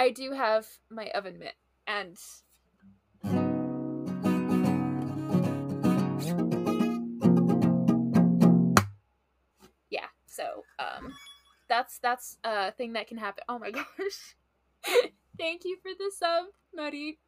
I do have my oven mitt and yeah, so um that's that's a thing that can happen. Oh my gosh. Thank you for the sub, Muddy.